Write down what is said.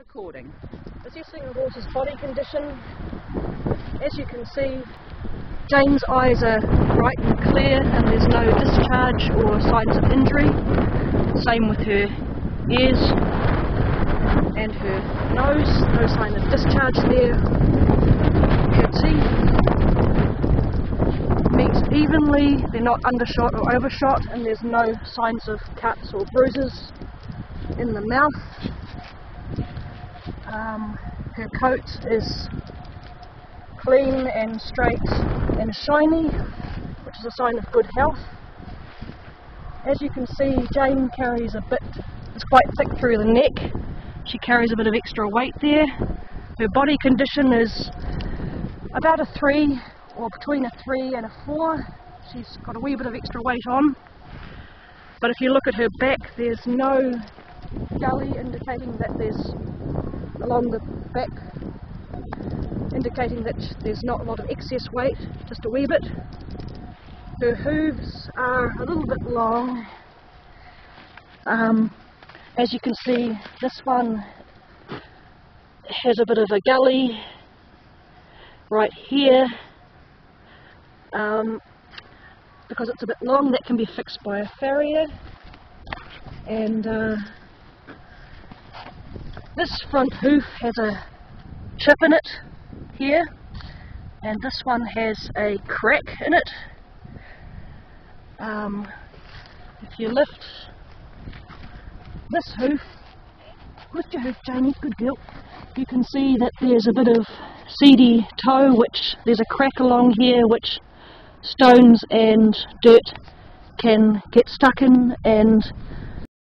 recording. Assessing the horse's body condition. As you can see, Jane's eyes are bright and clear and there's no discharge or signs of injury. Same with her ears and her nose, no sign of discharge there. Her teeth meet evenly, they're not undershot or overshot and there's no signs of cuts or bruises in the mouth. Um, her coat is clean and straight and shiny, which is a sign of good health. As you can see, Jane carries a bit, it's quite thick through the neck. She carries a bit of extra weight there. Her body condition is about a 3 or between a 3 and a 4. She's got a wee bit of extra weight on. But if you look at her back, there's no gully indicating that there's along the back indicating that there's not a lot of excess weight, just a wee bit. Her hooves are a little bit long. Um, as you can see, this one has a bit of a gully right here. Um, because it's a bit long, that can be fixed by a farrier. And uh, this front hoof has a chip in it here and this one has a crack in it. Um, if you lift this hoof, lift your hoof Jamie, good girl, you can see that there's a bit of seedy toe which there's a crack along here which stones and dirt can get stuck in and